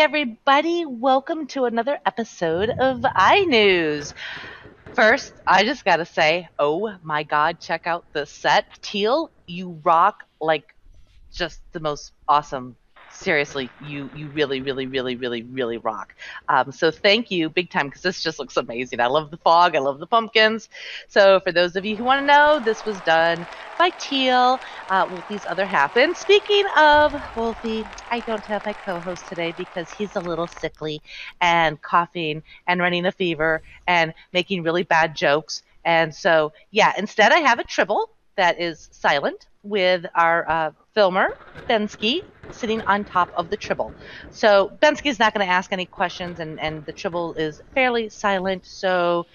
everybody. Welcome to another episode of iNewz. First, I just gotta say, oh my god, check out the set. Teal, you rock like just the most awesome seriously, you you really, really, really, really, really rock. Um, so thank you, big time, because this just looks amazing. I love the fog. I love the pumpkins. So for those of you who want to know, this was done by Teal. Uh, Wolfie's other half. And speaking of Wolfie, I don't have my co-host today because he's a little sickly and coughing and running a fever and making really bad jokes. And so, yeah, instead I have a tribble that is silent with our uh, filmer, Bensky, sitting on top of the tribble. So Bensky's not going to ask any questions, and, and the tribble is fairly silent, so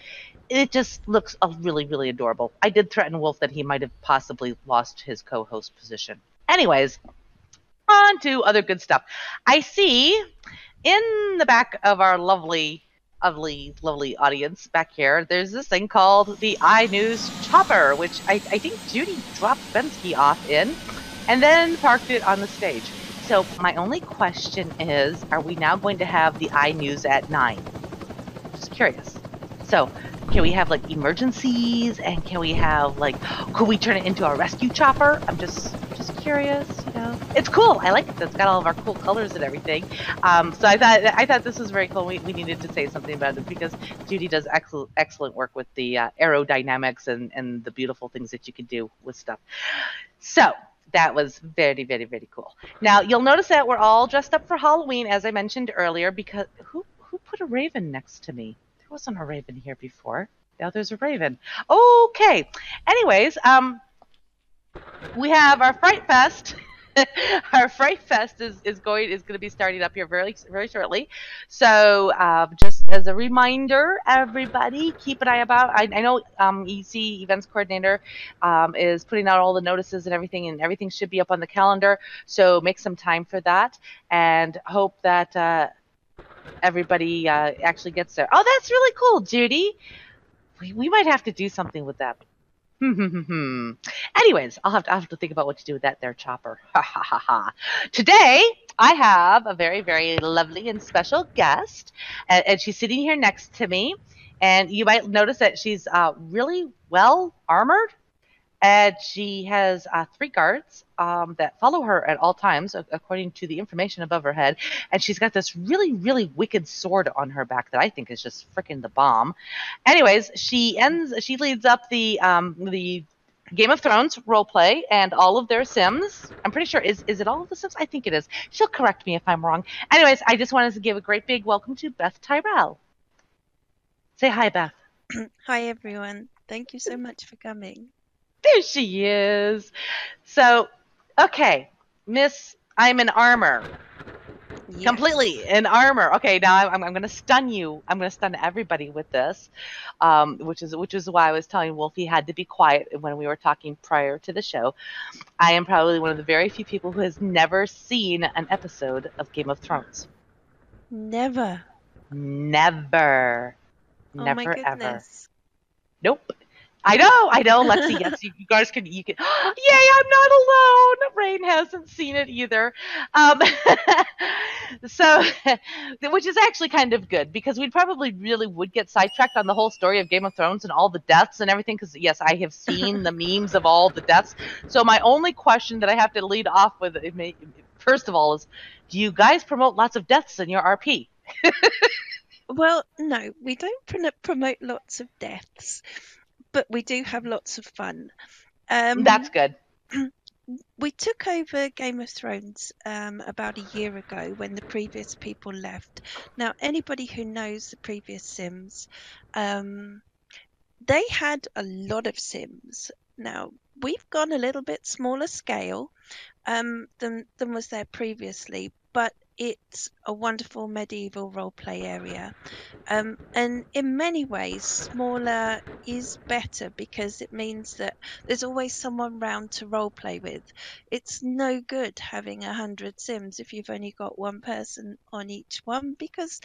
it just looks uh, really, really adorable. I did threaten Wolf that he might have possibly lost his co host position. Anyways, on to other good stuff. I see in the back of our lovely lovely, lovely audience back here, there's this thing called the iNewz Chopper, which I, I think Judy dropped Bensky off in and then parked it on the stage. So my only question is, are we now going to have the iNewz at 9? Just curious. So can we have like emergencies and can we have like could we turn it into a rescue chopper i'm just just curious you know? It's cool. I like it. It's got all of our cool colors and everything. Um, so i thought i thought this was very cool. We, we needed to say something about it because judy does excellent excellent work with the uh, aerodynamics and and the beautiful things that you can do with stuff. So that was very very very cool. Now you'll notice that we're all dressed up for halloween as i mentioned earlier because who who put a raven next to me? There wasn't a raven here before. Now there's a raven. Okay. Anyways, um, we have our Fright Fest. our Fright Fest is, is going is going to be starting up here very very shortly. So uh, just as a reminder, everybody keep an eye about. I, I know um, EC events coordinator um, is putting out all the notices and everything, and everything should be up on the calendar. So make some time for that, and hope that. Uh, everybody uh, actually gets there. Oh, that's really cool, Judy. We, we might have to do something with that. Hmm, hmm, hmm, Anyways, I'll have to I'll have to think about what to do with that there chopper. Ha ha ha ha. Today I have a very very lovely and special guest, and, and she's sitting here next to me. And you might notice that she's uh, really well armored and she has uh, three guards um, that follow her at all times, according to the information above her head. And she's got this really, really wicked sword on her back that I think is just freaking the bomb. Anyways, she ends. She leads up the um, the Game of Thrones role play and all of their Sims. I'm pretty sure is is it all of the Sims? I think it is. She'll correct me if I'm wrong. Anyways, I just wanted to give a great big welcome to Beth Tyrell. Say hi, Beth. hi, everyone. Thank you so much for coming. There she is. So, okay, Miss, I'm in armor. Yes. Completely in armor. Okay, now I'm, I'm going to stun you. I'm going to stun everybody with this, um, which is which is why I was telling Wolf he had to be quiet when we were talking prior to the show. I am probably one of the very few people who has never seen an episode of Game of Thrones. Never. Never. Oh never ever. Nope. I know, I know, Lexi. Yes, you, you guys can. You can. Yay! I'm not alone. Rain hasn't seen it either. Um, so, which is actually kind of good because we probably really would get sidetracked on the whole story of Game of Thrones and all the deaths and everything. Because yes, I have seen the memes of all the deaths. So my only question that I have to lead off with, may, first of all, is: Do you guys promote lots of deaths in your RP? well, no, we don't promote lots of deaths but we do have lots of fun. Um, That's good. We took over Game of Thrones um, about a year ago when the previous people left. Now, anybody who knows the previous Sims, um, they had a lot of Sims. Now, we've gone a little bit smaller scale um, than, than was there previously, but it's a wonderful medieval role play area. Um, and in many ways, smaller is better because it means that there's always someone round to role play with. It's no good having a hundred sims if you've only got one person on each one because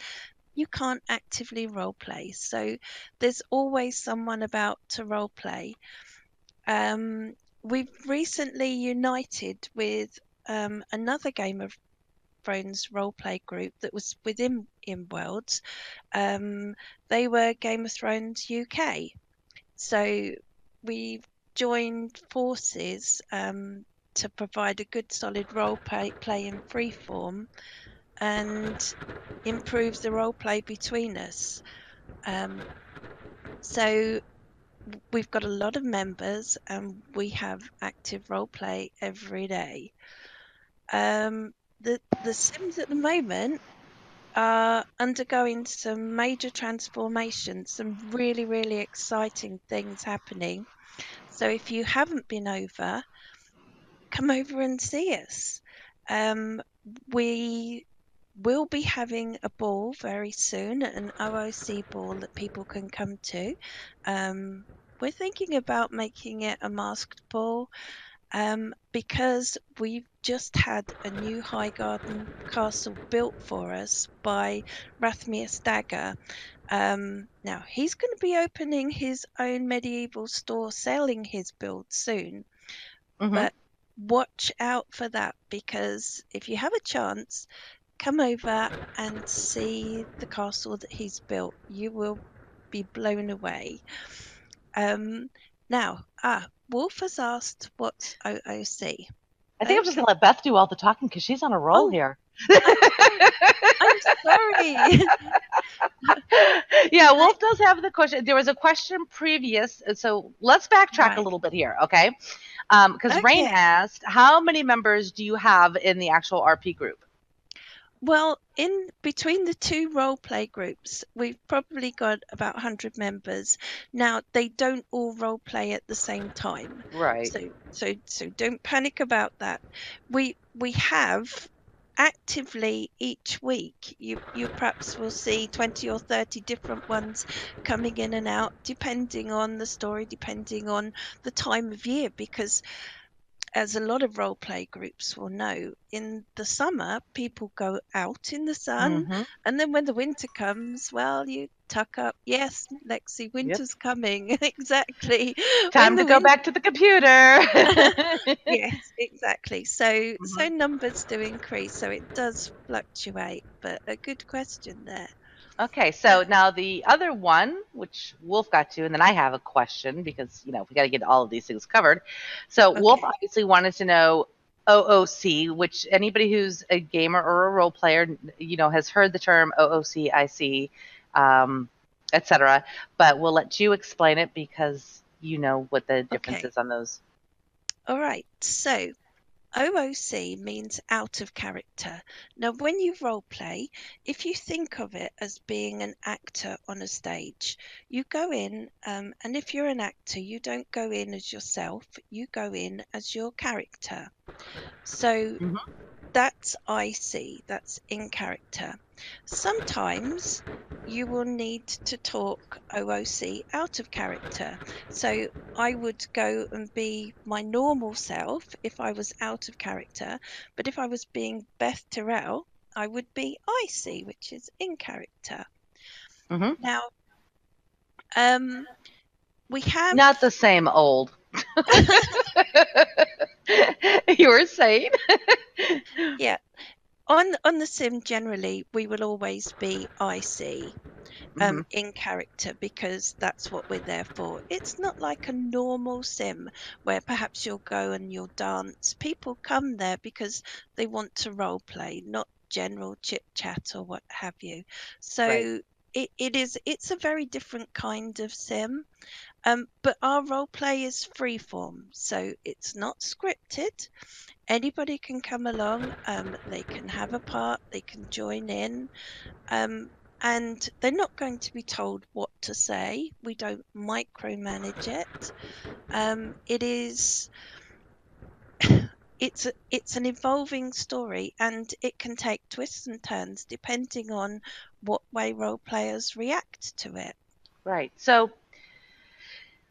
you can't actively role play. So there's always someone about to role play. Um, we've recently united with um, another game of Thrones roleplay group that was within InWorldz. Um, they were Game of Thrones UK. So we joined forces um, to provide a good solid role play, play in freeform and improve the role play between us. Um, so we've got a lot of members and we have active role play every day. Um, the the Sims at the moment are undergoing some major transformations, some really really exciting things happening. So if you haven't been over, come over and see us. Um, we will be having a ball very soon, an OOC ball that people can come to. Um, we're thinking about making it a masked ball um, because we've just had a new Highgarden castle built for us by Rathmir Dagger. Um, now he's going to be opening his own medieval store selling his build soon, Mhm. but watch out for that because if you have a chance, come over and see the castle that he's built. You will be blown away. Um, now, ah, Wolf has asked what's OOC. I think I'm just gonna let Beth do all the talking because she's on a roll Oh. here. I'm sorry. yeah, Wolf does have the question. There was a question previous, so let's backtrack Right. a little bit here, okay? Um, because Rain Okay. asked, how many members do you have in the actual RP group? Well, in between the two role play groups, we've probably got about 100 members. Now, they don't all role play at the same time. Right. So, so, so don't panic about that. We we have actively each week. You you perhaps will see twenty or thirty different ones coming in and out, depending on the story, depending on the time of year. Because, as a lot of role play groups will know, in the summer people go out in the sun, Mhm. and then when the winter comes, well, you tuck up. Yes, Lexi, winter's coming. exactly. Time to go win- back to the computer. yes, exactly. So so numbers do increase, so it does fluctuate, but a good question there. Okay, so now the other one, which Wolf got to, and then I have a question because you know we got to get all of these things covered. So Wolf obviously wanted to know OOC, which anybody who's a gamer or a role player, you know, has heard the term OOC, IC, um, etc. But we'll let you explain it because you know what the difference Okay. is on those. All right. So OOC means out of character. Now, when you role play, if you think of it as being an actor on a stage, you go in, um, and if you're an actor, you don't go in as yourself, you go in as your character. So Mhm. That's IC, that's in character. Sometimes you will need to talk OOC out of character. So I would go and be my normal self if I was out of character, but if I was being Beth Tyrell, I would be IC, which is in character. Mhm. Now, um, we have Not the same old. you were saying. Yeah. On on the sim generally we will always be IC um, in character because that's what we're there for. It's not like a normal sim where perhaps you'll go and you'll dance. People come there because they want to role play, not general chit chat or what have you. So Right. It, it is it's a very different kind of sim. Um, but our role play is freeform, so it's not scripted. Anybody can come along, um, they can have a part, they can join in, um, and they're not going to be told what to say. We don't micromanage it. Um, it is. It's a, it's an evolving story, and it can take twists and turns depending on what way role players react to it. Right. So,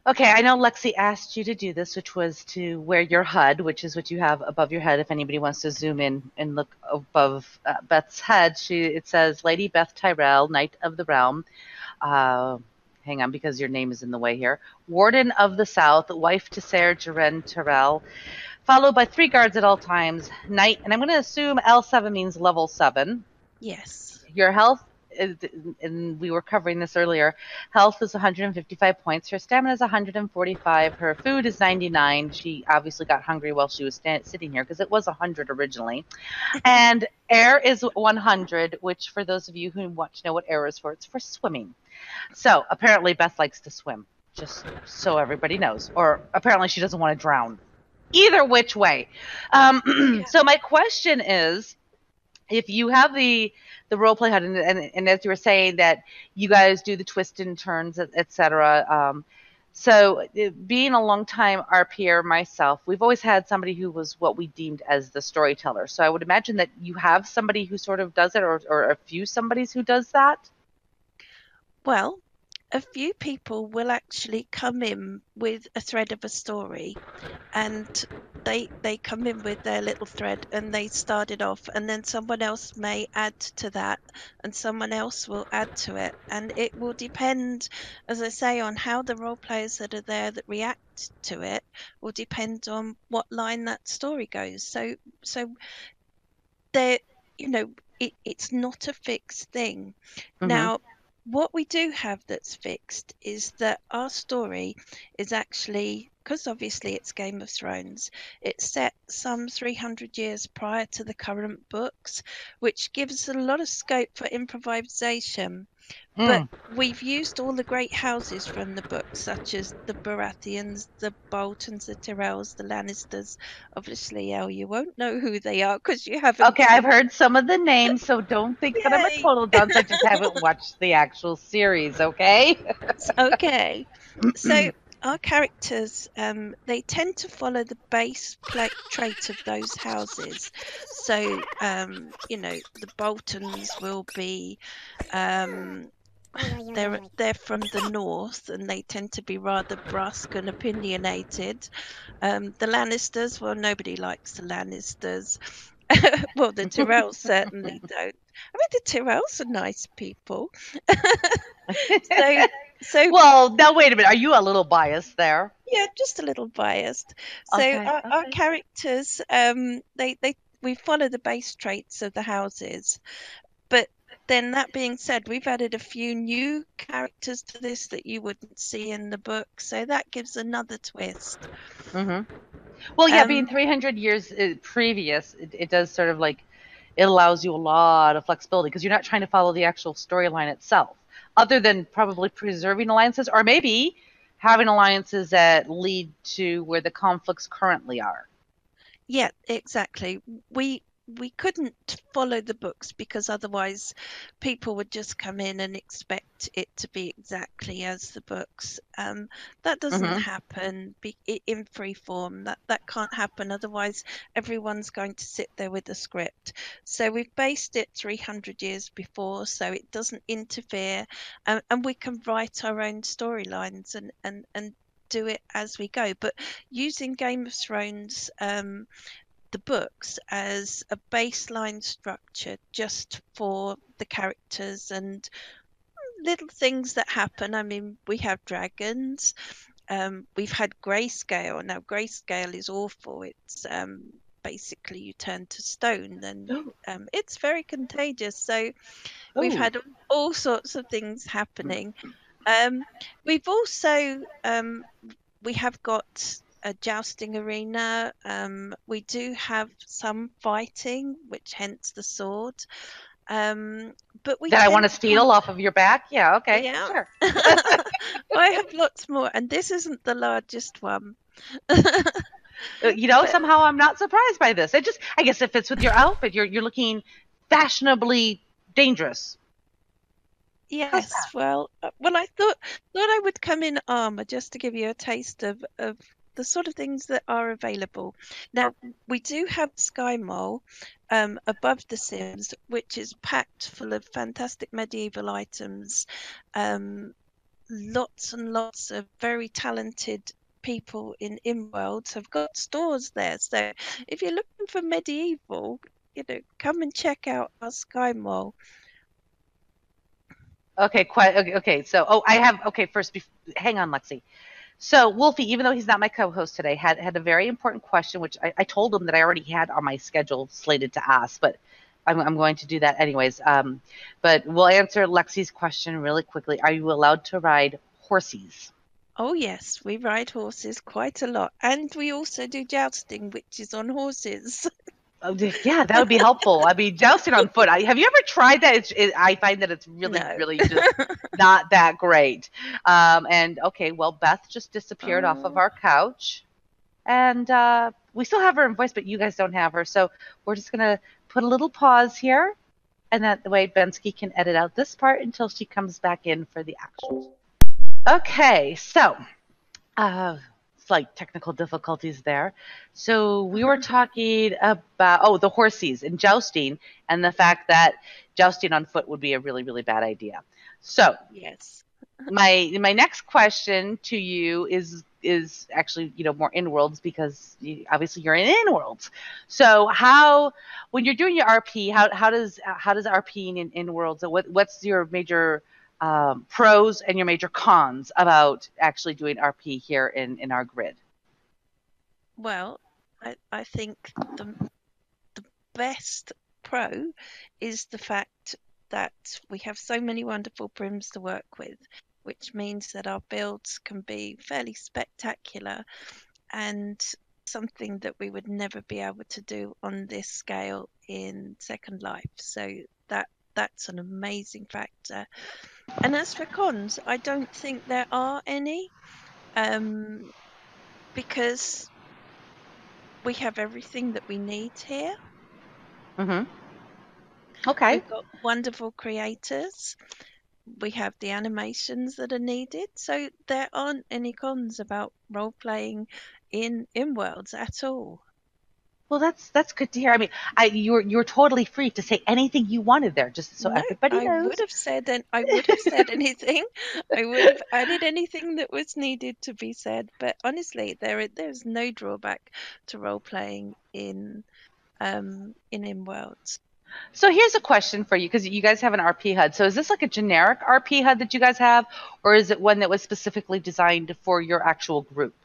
okay, I know Lexi asked you to do this, which was to wear your HUD, which is what you have above your head. If anybody wants to zoom in and look above uh, Beth's head, she it says Lady Beth Tyrell, Knight of the Realm. Uh, hang on, because your name is in the way here. Warden of the South, wife to Ser Jaren Tyrell. Followed by three guards at all times. Knight, and I'm going to assume L7 means level seven. Yes. Your health, uh, is, and we were covering this earlier. Health is 155 points. Her stamina is 145. Her food is 99. She obviously got hungry while she was sta- sitting here because it was 100 originally. and air is 100, which for those of you who want to know what air is for, it's for swimming. So apparently Beth likes to swim, just so everybody knows. Or apparently she doesn't want to drown. Either which way. Um, so my question is, if you have the the role play HUD, and, and, and, as you were saying that you guys do the twist and turns, etc. Um, so being a long time RPer myself, we've always had somebody who was what we deemed as the storyteller. So I would imagine that you have somebody who sort of does it, or, or a few somebodies who does that. Well, a few people will actually come in with a thread of a story and they they come in with their little thread and they start it off and then someone else may add to that and someone else will add to it. And it will depend as i say on how the role players that are there that react to it will depend on what line that story goes. So so there you know it, it's not a fixed thing. Mm-hmm. now what we do have that's fixed is that our story is actually because obviously it's Game of Thrones, it's set some 300 years prior to the current books, which gives a lot of scope for improvisation. Mm. But we've used all the great houses from the book, such as the Baratheons, the Boltons, the Tyrells, the Lannisters. Obviously, Elle, you won't know who they are because you haven't. Okay, I've heard some of the names, so don't think Yay. that I'm a total dunce. I just haven't watched the actual series. Okay. okay. So our characters um, they tend to follow the base trait of those houses. So um, you know the boltons will be um, they're they're from the north and they tend to be rather brusque and opinionated. Um, the lannisters well nobody likes the lannisters. Well the tyrells certainly don't i mean the tyrells are nice people so so well, now wait a minute. Are you a little biased there? Yeah, just a little biased. So okay, our, okay. our, characters, um, they they we follow the base traits of the houses, but then that being said, we've added a few new characters to this that you wouldn't see in the book, so that gives another twist. Mm-hmm. Well, yeah, um, being 300 years uh, previous, it, it does sort of like it allows you a lot of flexibility because you're not trying to follow the actual storyline itself other than probably preserving alliances or maybe having alliances that lead to where the conflicts currently are. Yeah, exactly. We we couldn't follow the books because otherwise people would just come in and expect it to be exactly as the books. Um, that doesn't mm-hmm. happen be, in free form. That that can't happen. Otherwise everyone's going to sit there with the script. So we've based it 300 years before so it doesn't interfere. Um, and we can write our own storylines and and and do it as we go. But using Game of Thrones um, the books as a baseline structure just for the characters and little things that happen. I mean, we have dragons. Um, we've had grayscale. Now, grayscale is awful. It's um, basically you turn to stone, and oh. um, it's very contagious. So, we've had all sorts of things happening. Um, we've also um, we have got a jousting arena. Um, we do have some fighting, which hence the sword. Um, but we that I want to steal off of your back. Yeah, okay, yeah. sure. I have lots more, and this isn't the largest one. Uh, you know, but, somehow I'm not surprised by this. It just, I guess, it fits with your outfit. You're you're looking fashionably dangerous. Yes, well, uh, well, I thought thought I would come in armor just to give you a taste of of the sort of things that are available. Now, we do have Sky Mall um, above The Sims, which is packed full of fantastic medieval items. Um, lots and lots of very talented people in InWorldz have got stores there. So if you're looking for medieval, you know, come and check out our Sky Mall. Okay, quite okay, okay. So, oh, I have okay. First, hang on, Lexi. So Wolfie, even though he's not my co-host today, had had a very important question, which I, I told him that I already had on my schedule slated to ask, but I'm, I'm going to do that anyways. Um, but we'll answer Lexi's question really quickly. Are you allowed to ride horses? Oh yes, we ride horses quite a lot, and we also do jousting, which is on horses. Oh, yeah, that would be helpful. I mean, jousting on foot. I, have you ever tried that? It's, it, I find that it's really, No. really just not that great. Um, and okay, well, Beth just disappeared off of Oh. our couch, and uh, we still have her in voice, but you guys don't have her. So we're just gonna put a little pause here, and that the way Bensky can edit out this part until she comes back in for the actual. Okay, so uh, slight technical difficulties there. So we were talking about oh the horses and jousting, and the fact that jousting on foot would be a really really bad idea. So yes. my my next question to you is is actually you know more InWorldz because you, obviously you're in InWorldz. So how when you're doing your RP, how how does how does RPing in InWorldz? What what's your major um, pros and your major cons about actually doing RP here in in our grid? Well, I, I think the the best pro is the fact that we have so many wonderful prims to work with, which means that our builds can be fairly spectacular and something that we would never be able to do on this scale in Second Life. So that that's an amazing factor. And as for cons, I don't think there are any, um, because we have everything that we need here. Mm-hmm. Okay. We've got wonderful creators. We have the animations that are needed, so there aren't any cons about role playing in InWorldz at all. Well, that's that's good to hear. I mean, I you're you're totally free to say anything you wanted there, just so No, everybody I would have said an, I would have said anything. I would have added anything that was needed to be said. But honestly, there there's no drawback to role playing in um in InWorldz. So here's a question for you because you guys have an RP HUD. So is this like a generic RP HUD that you guys have, or is it one that was specifically designed for your actual group?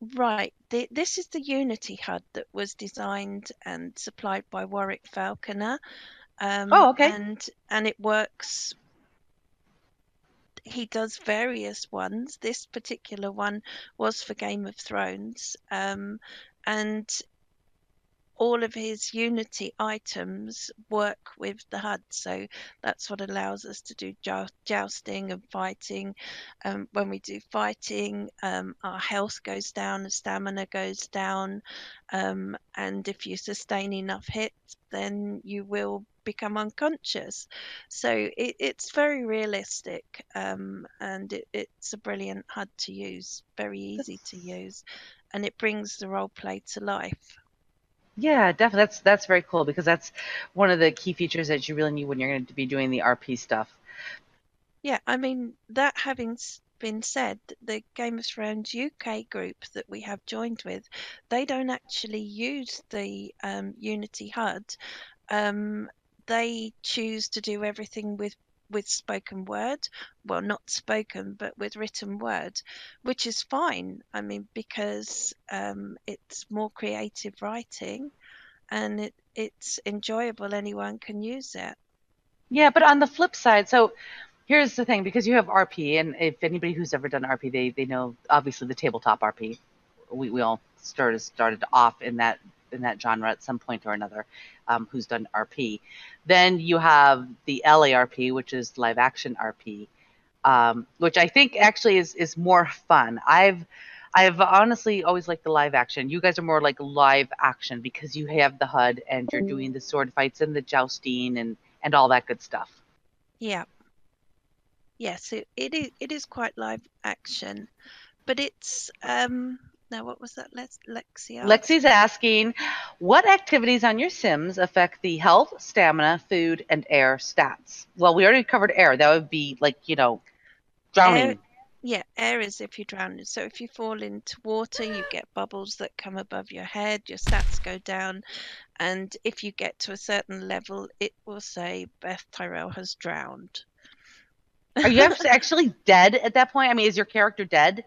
Right. The, this is the Unity HUD that was designed and supplied by Warwick Falconer. Um, Oh, okay. And and it works. He does various ones. This particular one was for Game of Thrones, um, and all of his Unity items work with the HUD. So that's what allows us to do jousting and fighting. Um, when we do fighting, um, our health goes down, the stamina goes down, um, and if you sustain enough hits, then you will become unconscious. So it, it's very realistic, um, and it, it's a brilliant HUD to use, very easy to use, and it brings the role play to life. Yeah, definitely. That's that's very cool because that's one of the key features that you really need when you're going to be doing the RP stuff. Yeah, I mean, that having been said, the Game of Thrones UK group that we have joined with, they don't actually use the um, Unity HUD. Um, they choose to do everything with with spoken word well not spoken but with written word which is fine i mean because um, it's more creative writing and it, it's enjoyable anyone can use it Yeah, but on the flip side, so here's the thing because you have RP, and if anybody who's ever done RP, they they know obviously the tabletop RP. We we all started started off in that in that genre at some point or another. Um, who's done RP? Then you have the LARP, which is live action RP, um, which I think actually is is more fun. I've I've honestly always liked the live action. You guys are more like live action because you have the HUD and you're doing the sword fights and the jousting and and all that good stuff. Yeah. Yes, it, it is it is quite live action, but it's um now what was that Lex Lexi? Lexi's asking, what activities on your Sims affect the health, stamina, food, and air stats? Well, we already covered air. That would be like, you know, drowning. Air, yeah, air is if you drown. So if you fall into water, you get bubbles that come above your head, your stats go down, and if you get to a certain level, it will say Beth Tyrell has drowned. Are you actually actually dead at that point? I mean, is your character dead?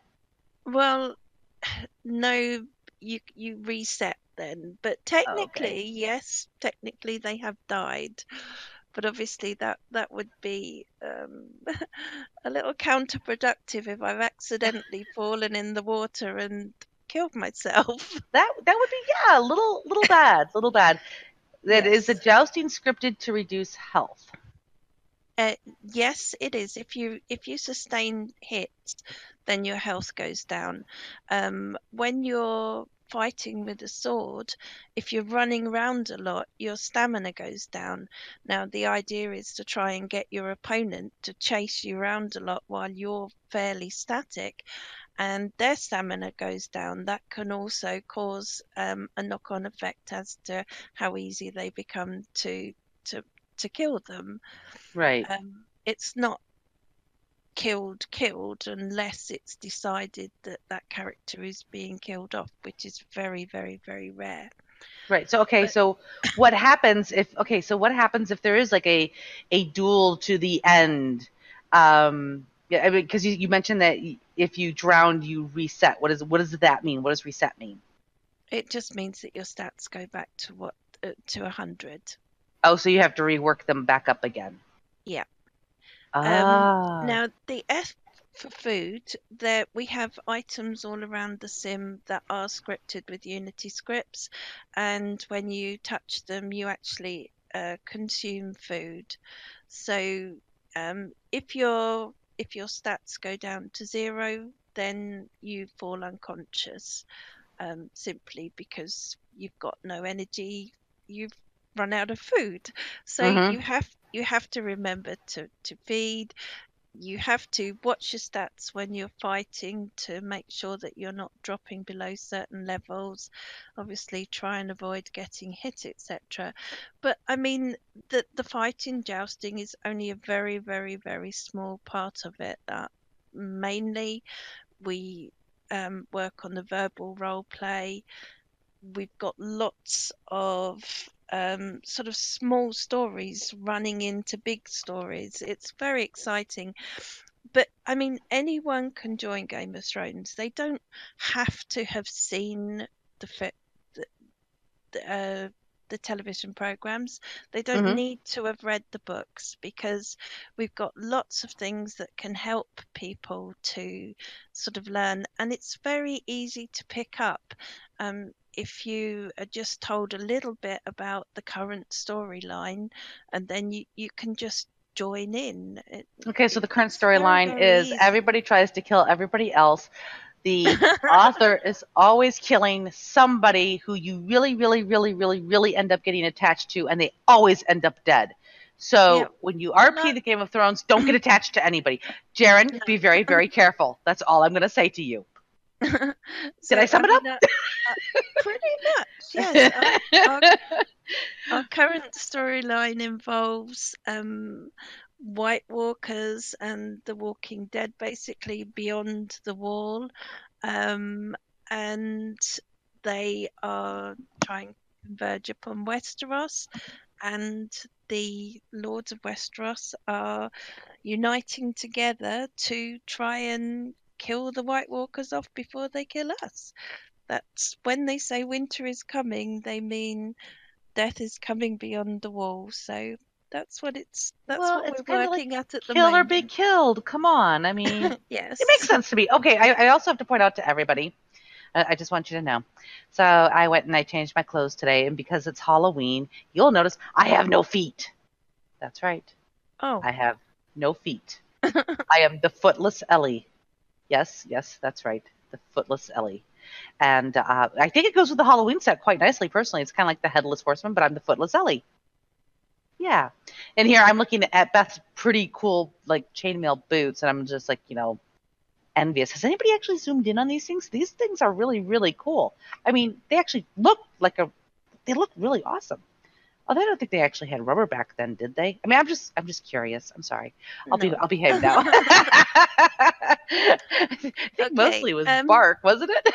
Well, no, you you reset then, but technically, yes, technically they have died. But obviously, that that would be um, a little counterproductive if I've accidentally fallen in the water and killed myself. That that would be yeah, a little little bad, little bad. That is Yes. the jousting scripted to reduce health. Uh, yes, it is. If you if you sustain hits, then your health goes down. Um, when you're fighting with a sword, if you're running around a lot, your stamina goes down. Now, the idea is to try and get your opponent to chase you around a lot while you're fairly static, and their stamina goes down. That can also cause um, a knock-on effect as to how easy they become to to to kill them Right. um, it's not killed killed unless it's decided that that character is being killed off which is very very very rare Right. So okay, But- so what happens if okay, so what happens if there is like a a duel to the end? Um yeah, I mean cuz you, you mentioned that if you drowned you reset. What is what does that mean? What does reset mean? it just means that your stats go back to what uh, to 100 Oh, so you have to rework them back up again. Yeah. Ah. now the f for food there we have items all around the sim that are scripted with unity scripts and when you touch them you actually uh, consume food so um, if your if your stats go down to zero then you fall unconscious um, simply because you've got no energy you've run out of food. So Mhm. you have you have to remember to to feed. You have to watch your stats when you're fighting to make sure that you're not dropping below certain levels. Obviously try and avoid getting hit etc but i mean the the fighting jousting is only a very very very small part of it. Uh, mainly we um, work on the verbal role play we've got lots of um, sort of small stories running into big stories. It's very exciting. But I mean, anyone can join Game of Thrones. They don't have to have seen the fi- the, the, uh, the television programs. They don't Mhm. need to have read the books because we've got lots of things that can help people to sort of learn, and it's very easy to pick up. Um, if you are just told a little bit about the current storyline, and then you, you can just join in. It, Okay, so the current storyline is easy. everybody tries to kill everybody else. The author is always killing somebody who you really, really, really, really, really end up getting attached to, and they always end up dead. So Yeah. when you RP Not- the Game of Thrones, don't get attached to anybody. Jaren, be very, very careful. That's all I'm going to say to you. Did I sum it up? uh, pretty much, yes. Our, our, our current storyline involves um, White Walkers and The Walking Dead, basically beyond the wall, um, and they are trying to converge upon Westeros, and the Lords of Westeros are uniting together to try and kill the White Walkers off before they kill us. That's when they say winter is coming, they mean death is coming beyond the wall. So that's what it's that's Well, what we're kinda like working at at the Kill or be killed. Come on. I mean, yes. It makes sense to me. Okay, I, I also have to point out to everybody. uh, I just want you to know. So I went and I changed my clothes today, and because it's Halloween, you'll notice I have no feet. That's right. Oh, I have no feet. I am the footless Ellie. Yes, yes, that's right. The footless Ellie. And uh, I think it goes with the Halloween set quite nicely, personally. It's kind of like the Headless Horseman, but I'm the footless Ellie. Yeah. And here I'm looking at Beth's pretty cool, like, chainmail boots, and I'm just like, you know, envious. Has anybody actually zoomed in on these things? These things are really, really cool. I mean, they actually look like a, they look really awesome. Although I don't think they actually had rubber back then, did they? I mean, I'm just, I'm just curious. I'm sorry. I'll be. I'll behave now. I think Okay, mostly was um, bark, wasn't it?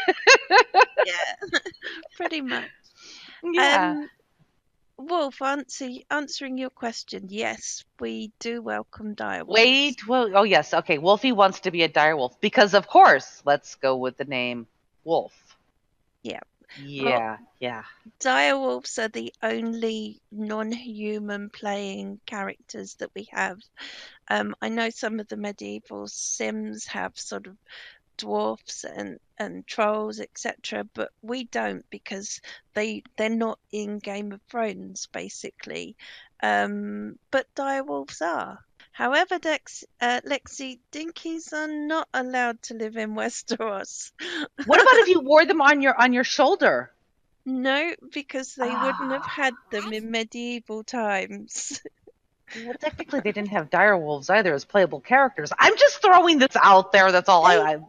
yeah, pretty much. yeah. Um, Wolf, answer, answering your question, yes, we do welcome direwolves. Wait, well, oh yes, okay. Wolfie wants to be a direwolf because, of course, let's go with the name Wolf. Yeah. Yeah, yeah. direwolves are the only non-human playing characters that we have. Um, I know some of the medieval Sims have sort of dwarfs and and trolls etc but we don't because they they're not in game of thrones basically um but direwolves are however Dex, uh, lexi dinkies are not allowed to live in westeros What about if you wore them on your on your shoulder? no because they wouldn't have Ah. had them in medieval times Well, technically, they didn't have dire wolves either as playable characters. I'm just throwing this out there. That's all I. I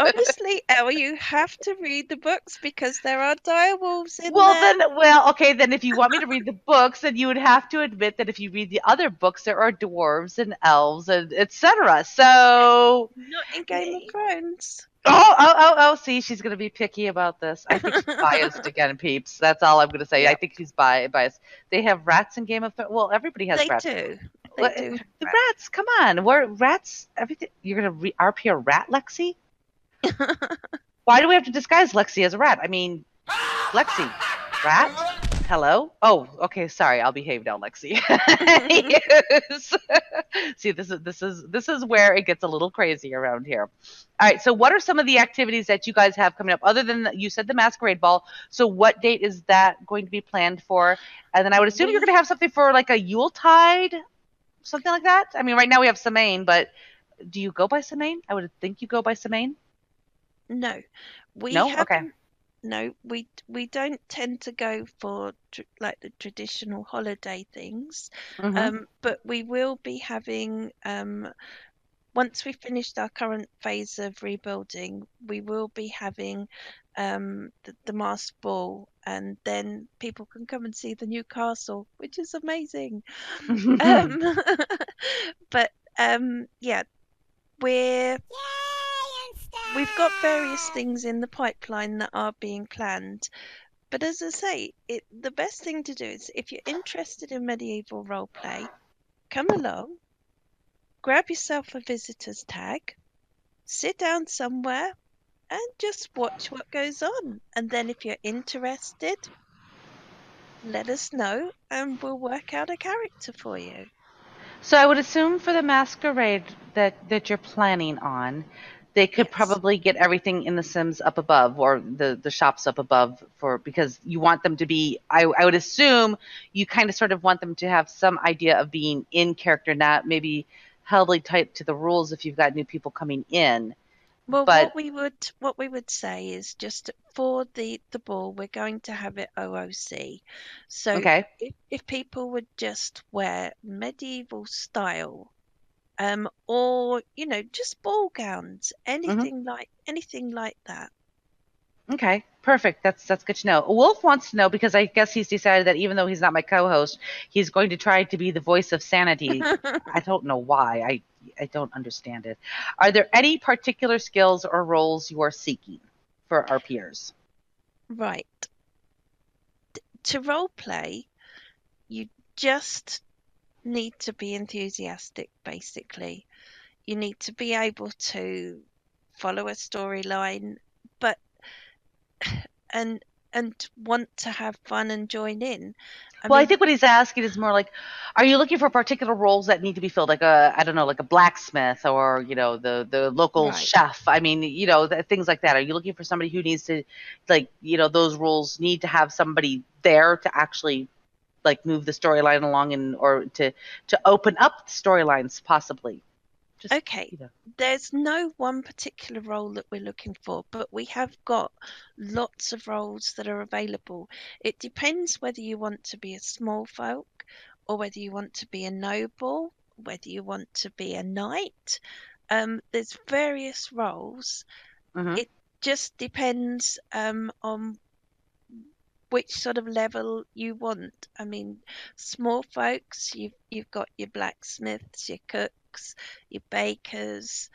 honestly Elle, you have to read the books because there are dire wolves in well, there then, well, okay. Then, if you want me to read the books, then you would have to admit that if you read the other books, there are dwarves and elves and etc. So, not in game of thrones oh, oh, oh, oh. See, she's gonna be picky about this. I think she's biased again, peeps. That's all I'm gonna say. I think she's bi- biased. They have rats in Game of Thrones. Well, everybody has they rats. do they do The rats, come on. We're rats. Everything. You're gonna re- RP a rat, Lexi? Why do we have to disguise Lexi as a rat? I mean, Lexi, rat. Hello. Oh, okay. Sorry, I'll behave now, Lexi. Yes. See, this is this is this is where it gets a little crazy around here. All right. So, what are some of the activities that you guys have coming up? Other than the, you said the masquerade ball. So, what date is that going to be planned for? And then I would assume you're going to have something for like a Yuletide, something like that. I mean, right now we have Samhain, but do you go by Samhain? I would think you go by Samhain. no we No? Okay. No we we don't tend to go for tr- like the traditional holiday things. Mhm. um but we will be having um once we've finished our current phase of rebuilding we will be having um the, the masked ball and then people can come and see the new castle which is amazing. Um but um yeah we're we've got various things in the pipeline that are being planned but as i say it the best thing to do is if you're interested in medieval roleplay come along grab yourself a visitor's tag sit down somewhere and just watch what goes on. And then if you're interested let us know and we'll work out a character for you. So I would assume for the masquerade that that you're planning on, they could Yes. probably get everything in the Sims up above or the the shops up above for because you want them to be. I I would assume you kind of sort of want them to have some idea of being in character, not maybe heavily tight to the rules if you've got new people coming in. Well, But- what we would what we would say is just for the the ball, we're going to have it OOC. So Okay. if, if people would just wear medieval style, um, or you know, just ball gowns, anything like anything like that. Okay, perfect. That's that's good to know. Wolf wants to know because I guess he's decided that even though he's not my co-host, he's going to try to be the voice of sanity. I don't know why. I I don't understand it. Are there any particular skills or roles you are seeking for RPers? Right. T- To role play, you just need to be enthusiastic, basically. You need to be able to follow a storyline, but and and want to have fun and join in. I well, I think what he's asking is more like, are you looking for particular roles that need to be filled, like a I don't know, like a blacksmith or you know the the local Right. chef? I mean, you know, th- things like that. Are you looking for somebody who needs to, like, you know, those roles need to have somebody there to actually like move the storyline along and or to to open up the storylines possibly. Just Okay. you know. there's no one particular role that we're looking for, but we have got lots of roles that are available. It depends whether you want to be a small folk or whether you want to be a noble, whether you want to be a knight. Um, there's various roles. Mhm. It just depends um, on which sort of level you want. I mean, small folks, you've you've got your blacksmiths, your cooks, your bakers,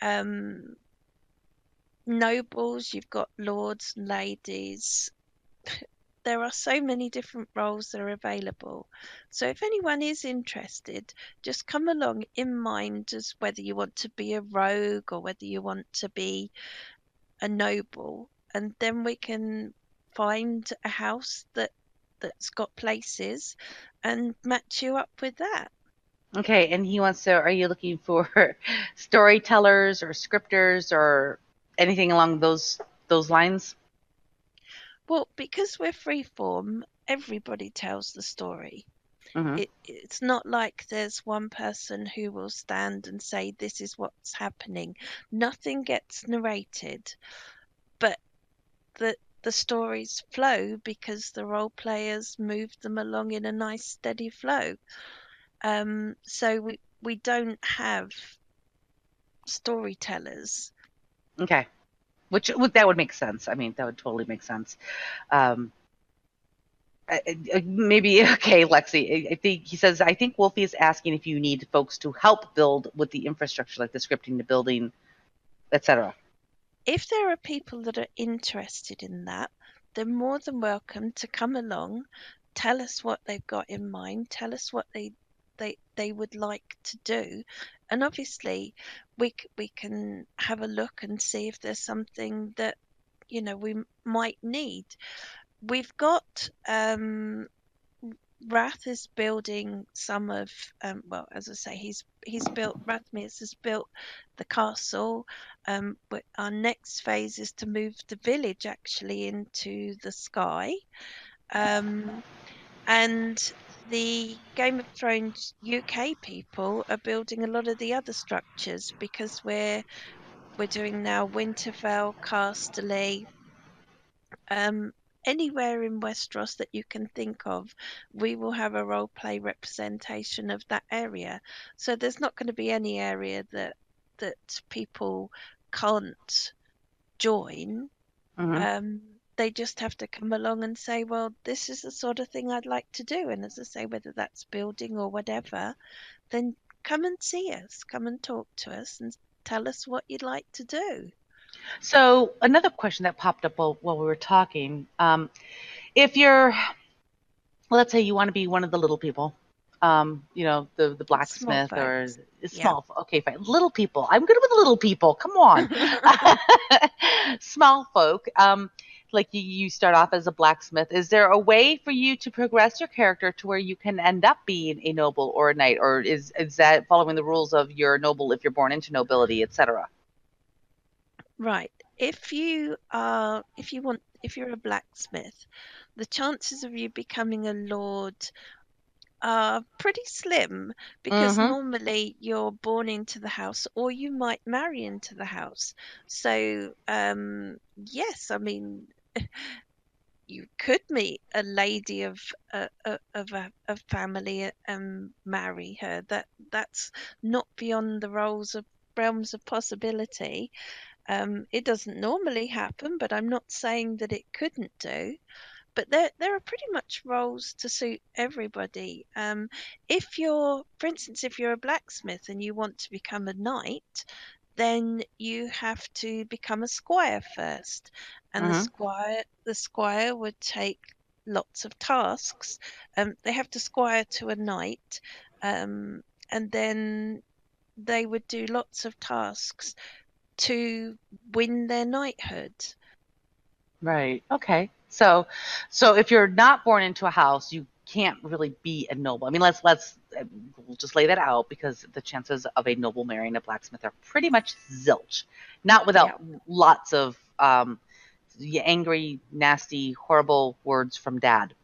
um, nobles, you've got lords and ladies. there are so many different roles that are available. So if anyone is interested, just come along in mind as whether you want to be a rogue or whether you want to be a noble, and then we can find a house that that's got places and match you up with that. Okay, and he wants to. Are you looking for storytellers or scripters or anything along those those lines? Well, because we're freeform, everybody tells the story. Mhm. It, it's not like there's one person who will stand and say, This is what's happening. Nothing gets narrated, but the, the stories flow because the role players move them along in a nice, steady flow. Um, so we, we don't have storytellers. Okay, which that would make sense. I mean, that would totally make sense. Um, maybe okay, Lexi. I think he says. I think Wolfie is asking if you need folks to help build with the infrastructure, like the scripting, the building, etc. if there are people that are interested in that, they're more than welcome to come along, tell us what they've got in mind, tell us what they they they would like to do, and obviously we we can have a look and see if there's something that you know we might need. We've got um, Rath is building some of um, well, as I say, he's he's built Rathmir's has built the castle. Um, but our next phase is to move the village actually into the sky, um, and the Game of Thrones UK people are building a lot of the other structures because we're we're doing now Winterfell, Casterly, um, anywhere in Westeros that you can think of, we will have a role play representation of that area. So there's not going to be any area that that people can't join. Mhm. Um, they just have to come along and say, well, this is the sort of thing I'd like to do. And as I say, whether that's building or whatever, then come and see us, come and talk to us and tell us what you'd like to do. So another question that popped up while, while we were talking: um, if you're, let's say, you want to be one of the little people, um, you know, the the blacksmith or folks. Yeah. small. Okay, fine. Little people. I'm good with little people. Come on. small folk. Um, like you, you start off as a blacksmith. Is there a way for you to progress your character to where you can end up being a noble or a knight, or is is that following the rules of your noble if you're born into nobility, etc.? Right. If you are, if you want, if you're a blacksmith, the chances of you becoming a lord are pretty slim because Mhm. normally you're born into the house or you might marry into the house. So, um, yes, I mean, you could meet a lady of a, a, of a, a family and marry her. That that's not beyond the roles of realms of possibility. Um, it doesn't normally happen, but I'm not saying that it couldn't do. But there, there are pretty much roles to suit everybody. Um, if you're, for instance, if you're a blacksmith and you want to become a knight, then you have to become a squire first, and the Mhm. squire, the squire would take lots of tasks. Um, they have to squire to a knight, um, and then they would do lots of tasks to win their knighthood. Right. Okay. So, so if you're not born into a house, you can't really be a noble. I mean, let's let's we'll just lay that out because the chances of a noble marrying a blacksmith are pretty much zilch. Not without lots of um, angry, nasty, horrible words from dad.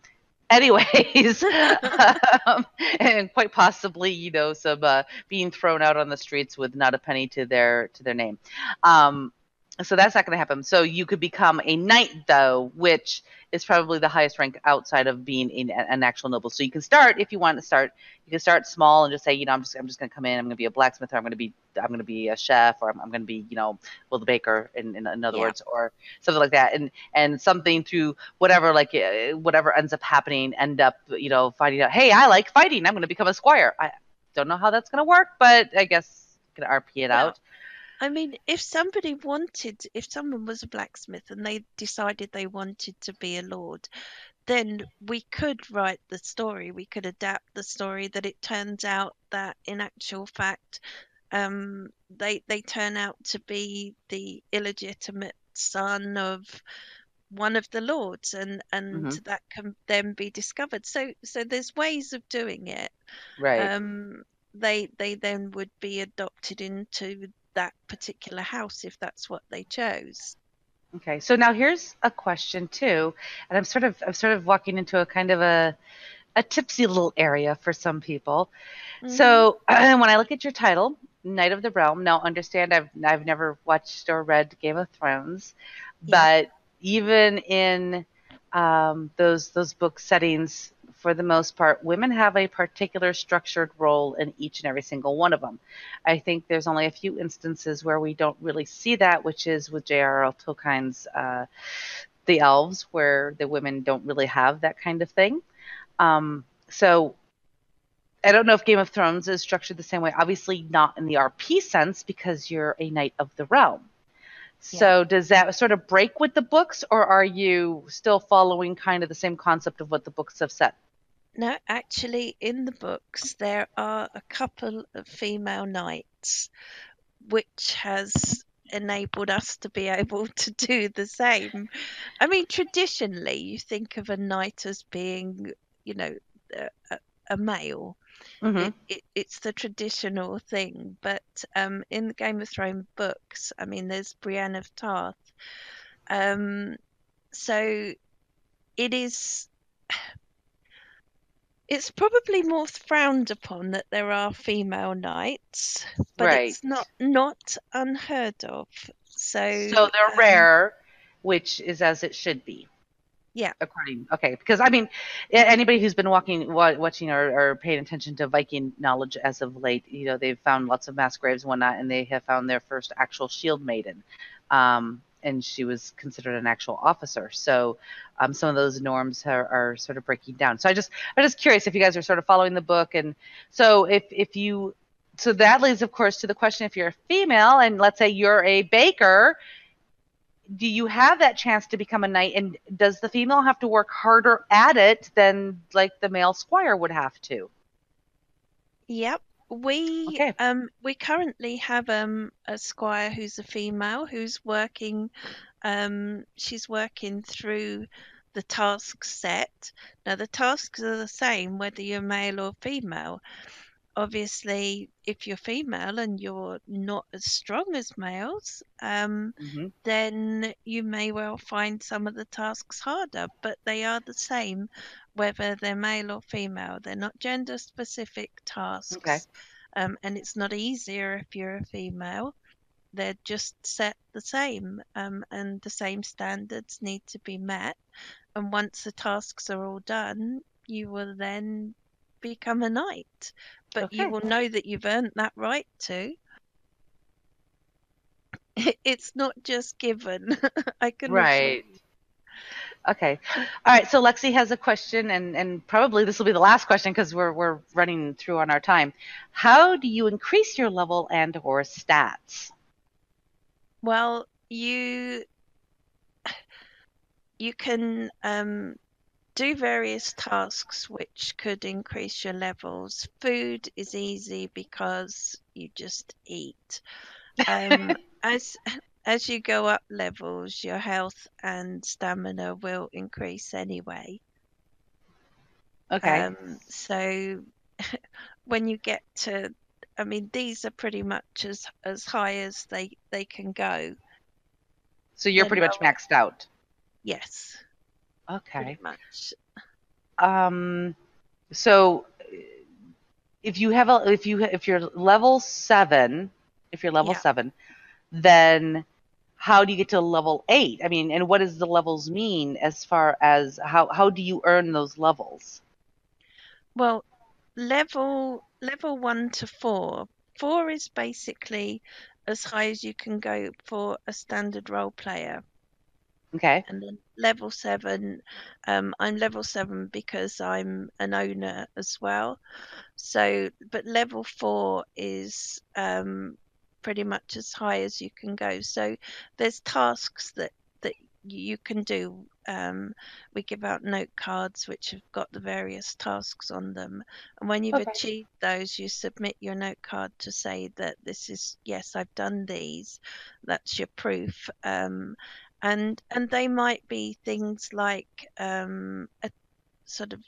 Anyways, um, and quite possibly, you know, some uh, being thrown out on the streets with not a penny to their to their name. Um, so that's not going to happen. So you could become a knight, though, which is probably the highest rank outside of being in, an actual noble. So you can start if you want to start. You can start small and just say, you know, I'm just I'm just going to come in. I'm going to be a blacksmith, or I'm going to be I'm going to be a chef, or I'm, I'm going to be, you know, well, the baker, in, in, in other Yeah. words, or something like that. And and something through whatever like uh, whatever ends up happening, end up you know finding out, hey, I like fighting. I'm going to become a squire. I don't know how that's going to work, but I guess can RP it Well, out. I mean, if somebody wanted, if someone was a blacksmith and they decided they wanted to be a lord, then we could write the story. We could adapt the story that it turns out that in actual fact, um, they they turn out to be the illegitimate son of one of the lords, and and Mhm. that can then be discovered. So so there's ways of doing it. Right. Um, they they then would be adopted into that particular house if that's what they chose. Okay, so now here's a question too, and I'm sort of I'm sort of walking into a kind of a a tipsy little area for some people. Mhm. So when I look at your title, Knight of the Realm, now understand I've I've never watched or read Game of Thrones, Yeah. but even in um, those those book settings, for the most part, women have a particular structured role in each and every single one of them. I think there's only a few instances where we don't really see that, which is with J.R.R. Tolkien's uh, The Elves, where the women don't really have that kind of thing. Um, so I don't know if Game of Thrones is structured the same way. Obviously, not in the RP sense because you're a knight of the realm. So does that sort of break with the books, or are you still following kind of the same concept of what the books have said? No, actually, in the books, there are a couple of female knights, which has enabled us to be able to do the same. I mean, traditionally, you think of a knight as being, you know, a, a, male. hmm It, it, it's the traditional thing, but um, in the Game of Thrones books, I mean, there's Brienne of Tarth. Um, so it is it's probably more frowned upon that there are female knights, but Right. it's not not unheard of. So, So they're um, rare, which is as it should be. Yeah. According, okay, because I mean, anybody who's been walking, watching, or, or paying attention to Viking knowledge as of late, you know, they've found lots of mass graves and whatnot, and they have found their first actual shield maiden, um, and she was considered an actual officer. So, um, some of those norms are, are sort of breaking down. So, I just, I'm just curious if you guys are sort of following the book, and so if if you, so that leads, of course, to the question: if you're a female, and let's say you're a baker do you have that chance to become a knight and does the female have to work harder at it than like the male squire would have to Yep. We Okay. um we currently have um a squire who's a female who's working um she's working through the task set. Now the tasks are the same whether you're male or female. Obviously, if you're female and you're not as strong as males, um hmm then you may well find some of the tasks harder, but they are the same whether they're male or female. They're not gender specific tasks. Okay. Um, and it's not easier if you're a female. They're just set the same, um, and the same standards need to be met. And once the tasks are all done, you will then become a knight. But you will know that you've earned that right to. It's not just given. I can assure right you. Okay all right so lexi has a question and and probably this will be the last question because we're we're running through on our time how do you increase your level and or stats Well, you you can um, do various tasks which could increase your levels. Food is easy because you just eat. Um, as as you go up levels, your health and stamina will increase anyway. okay Um, so when you get to, I mean, these are pretty much as as high as they they can go. so you're they're pretty much maxed out Yes, okay pretty much. um so if you have a if you if you're level seven if you're level Yeah. seven then how do you get to level eight i mean and what does the levels mean as far as how how do you earn those levels Well, level level one to four. Four is basically as high as you can go for a standard role player. okay And then level seven, um, I'm level seven because I'm an owner as well. So, but level four is um, pretty much as high as you can go. So there's tasks that that you can do. Um, we give out note cards which have got the various tasks on them, and when you've Okay. achieved those, you submit your note card to say that this is yes, I've done these. That's your proof. Um, and and they might be things like um, a sort of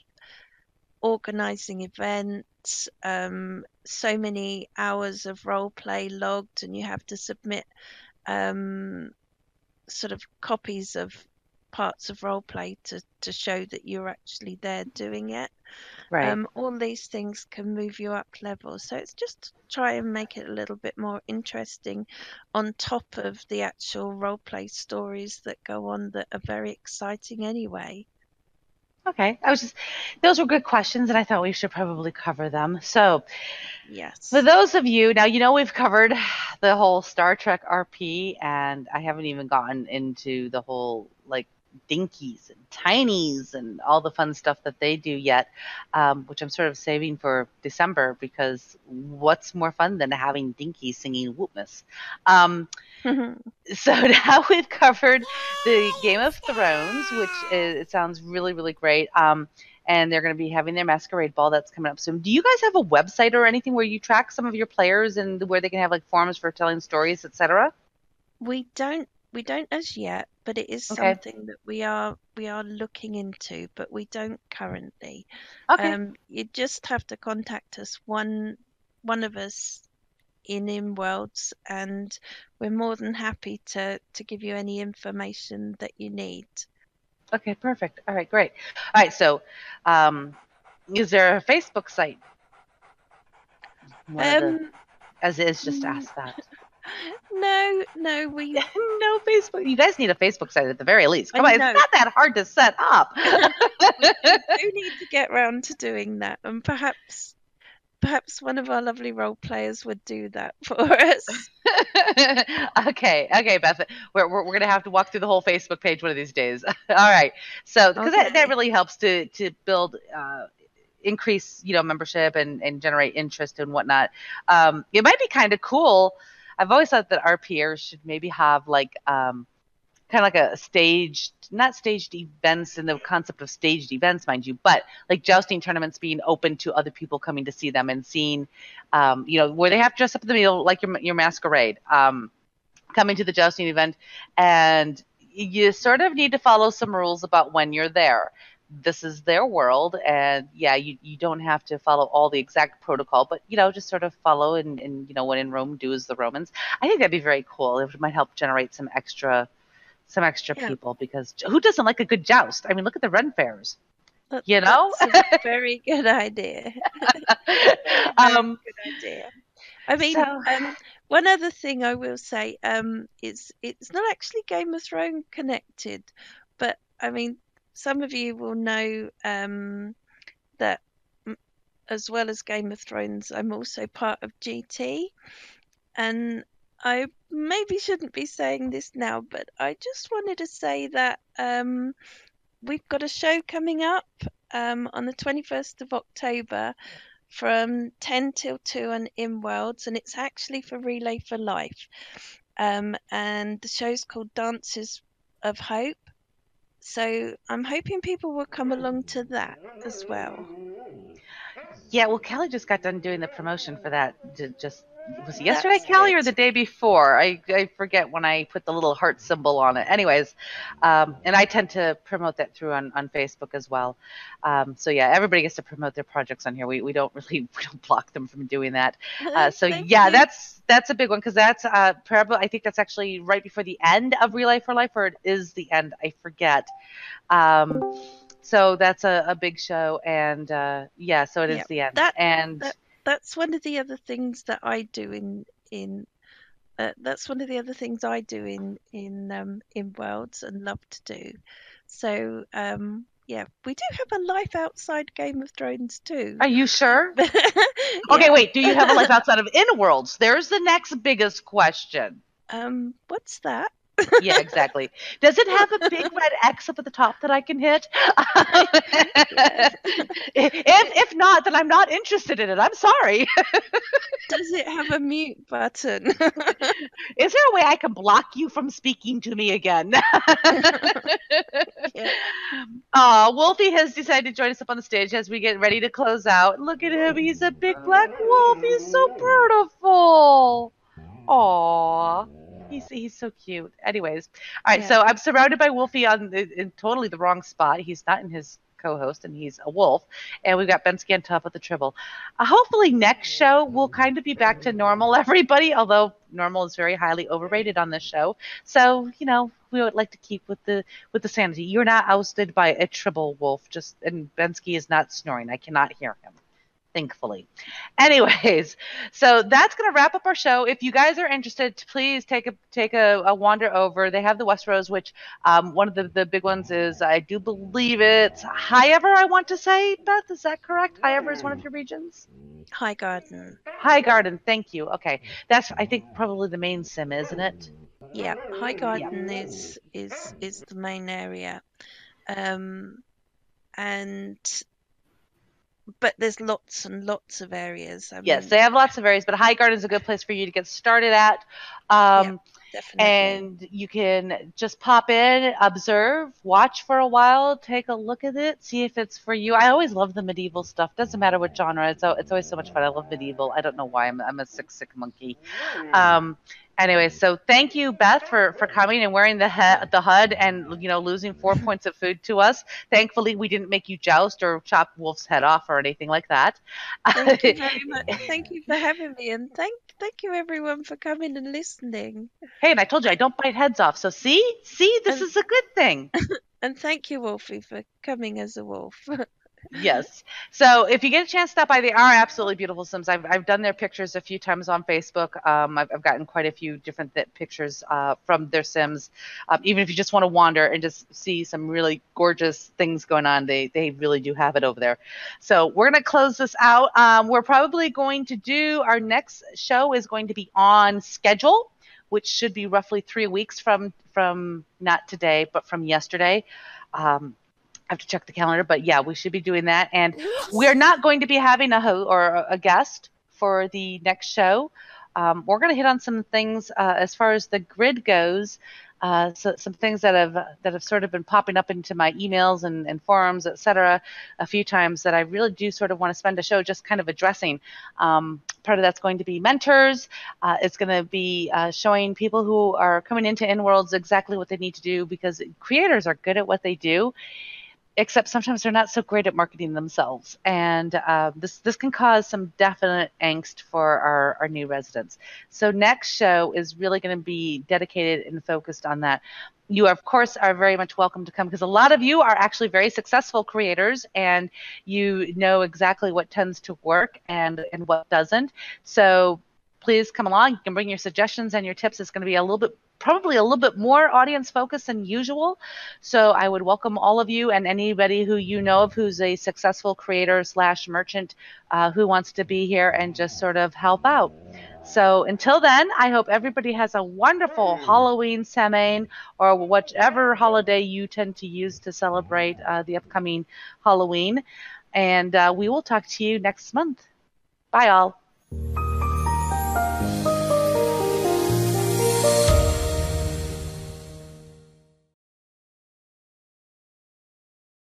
organizing events um, so many hours of role play logged and you have to submit um, sort of copies of parts of role play to, to show that you're actually there doing it. Right. um, all these things can move you up levels so it's just try and make it a little bit more interesting on top of the actual role play stories that go on that are very exciting anyway okay. I was just those were good questions, and I thought we should probably cover them. So yes For those of you, now you know we've covered the whole Star Trek RP, and I haven't even gotten into the whole like dinkies and tinies and all the fun stuff that they do yet, um, which I'm sort of saving for December because what's more fun than having dinkies singing Whoopmas? Um, so now we've covered the Game of Thrones, which is, it sounds really, really great. Um, and they're going to be having their masquerade ball that's coming up soon. Do you guys have a website or anything where you track some of your players and where they can have like forums for telling stories, etc.? We don't we don't as yet, but it is Okay. something that we are we are looking into, but we don't currently. Okay. Um, you just have to contact us one one of us in InWorldz, and we're more than happy to to give you any information that you need. okay, perfect. All right, great. All right, so um, is there a Facebook site? One of the- Um, as is, just ask that. no, no, we no Facebook. You guys need a Facebook site at the very least. I Come on, it's not that hard to set up. do need to get round to doing that, and perhaps perhaps one of our lovely role players would do that for us. okay, okay, Beth. We're, we're, we're gonna have to walk through the whole Facebook page one of these days. All right. So because that, that really helps to to build. Uh, increase you know membership and, and generate interest and whatnot um, it might be kind of cool i've always thought that rpers should maybe have like um, kind of like a staged not staged events in the concept of staged events mind you but like jousting tournaments being open to other people coming to see them and seeing um, you know where they have to dress up in the middle like your, your masquerade um, coming to the jousting event. And you sort of need to follow some rules about when you're there. This is their world and yeah you, you don't have to follow all the exact protocol but you know just sort of follow and, and you know when in rome do as the romans. I think that'd be very cool. It might help generate some extra some extra Yeah. people because who doesn't like a good joust i mean look at the ren fairs That- You know? very good idea. um Good idea. I mean, So- um, one other thing I will say um, is it's not actually Game of Thrones connected, but I mean, some of you will know um, that as well as Game of Thrones, I'm also part of GT, and I maybe shouldn't be saying this now, but I just wanted to say that um, we've got a show coming up um, on the 21st of October from 10 till 2 on InWorldz, and it's actually for Relay for Life. Um, and the show's called Dances of Hope. So I'm hoping people will come along to that as well. yeah well kelly just got done doing the promotion for that just was it That's yesterday kelly or the day before I, I forget when i put the little heart symbol on it. Anyways um, and i tend to promote that through on, on facebook as well. Um, so yeah everybody gets to promote their projects on here. We, we don't really we don't block them from doing that. Uh, so yeah you. that's that's a big one because that's uh probably i think that's actually right before the end of relay for life or it is the end i forget. Um so that's a, a big show and uh yeah so it is Yep. the end. That- and that- that's one of the other things that I do in in uh, that's one of the other things I do in in um, InWorldz and love to do. So um, yeah, we do have a life outside Game of Thrones too. are you sure okay wait do you have a life outside of in worlds there's the next biggest question Um, what's that? Yeah, exactly. Does it have a big red X up at the top that I can hit? if if not, then I'm not interested in it. I'm sorry. Does it have a mute button? Is there a way I can block you from speaking to me again? yeah. Uh, Wolfie has decided to join us up on the stage as we get ready to close out. Look at him. He's a big black wolf. He's so beautiful. Aww. He's he's so cute. Anyways, all right. Yeah. So I'm surrounded by Wolfie on the, in totally the wrong spot. He's not in his co-host, and he's a wolf. And we've got Bensky on top with the tribble. Uh, hopefully, next show we'll kind of be back to normal, everybody. Although normal is very highly overrated on this show, so you know we would like to keep with the with the sanity. You're not ousted by a tribble wolf. Just and Bensky is not snoring. I cannot hear him thankfully. Anyways, so that's going to wrap up our show. If you guys are interested, please take a take a, a wander over. They have the Westeros, which um, one of the, the big ones is I do believe it's Highever. I want to say Beth, is that correct? Highever is one of your regions. Highgarden. High Garden, thank you. Okay, that's I think probably the main sim, isn't it? Yeah, Highgarden is is is the main area, um, and but there's lots and lots of areas. I Yes, mean, they have lots of areas, but Highgarden is a good place for you to get started at. Um, definitely. and you can just pop in, observe, watch for a while, take a look at it, see if it's for you. I always love the medieval stuff. Doesn't matter what genre. It's it's always so much fun. I love medieval. I don't know why. I'm I'm a sick sick monkey. Um. Anyway, so thank you, Beth, for, for coming and wearing the he- the HUD and you know losing four points of food to us. Thankfully, we didn't make you joust or chop Wolf's head off or anything like that. Thank you very much. Thank you for having me, and thank thank you everyone for coming and listening. hey, and I told you I don't bite heads off. So see, see, this And- is a good thing. And thank you, Wolfie, for coming as a wolf. Yes. So if you get a chance to stop by, they are absolutely beautiful Sims. I've, I've done their pictures a few times on Facebook. Um, I've, I've gotten quite a few different th- pictures uh, from their Sims. Um, even if you just want to wander and just see some really gorgeous things going on, they, they really do have it over there. So we're going to close this out. Um, we're probably going to do our next show is going to be on schedule which should be roughly three weeks from from not today, but from yesterday. Um, I have to check the calendar, but yeah, we should be doing that. And we're not going to be having a ho- or a- guest for the next show. Um, we're going to hit on some things uh, as far as the grid goes. Uh, so some things that have that have sort of been popping up into my emails and, and forums, et cetera, a few times that I really do sort of want to spend a show just kind of addressing. Um, part of that's going to be mentors. Uh, it's going to be uh, showing people who are coming into InWorldz exactly what they need to do because creators are good at what they do except sometimes they're not so great at marketing themselves. And uh, this this can cause some definite angst for our, our new residents. So next show is really going to be dedicated and focused on that. You of course are very much welcome to come because a lot of you are actually very successful creators and you know exactly what tends to work and and what doesn't. So please come along. You can bring your suggestions and your tips. It's going to be a little bit probably a little bit more audience focused than usual. So I would welcome all of you and anybody who you know of who's a successful creator slash merchant uh, who wants to be here and just sort of help out. So until then, I hope everybody has a wonderful Halloween Samhain or whichever holiday you tend to use to celebrate uh, the upcoming Halloween. And uh, we will talk to you next month. Bye, all.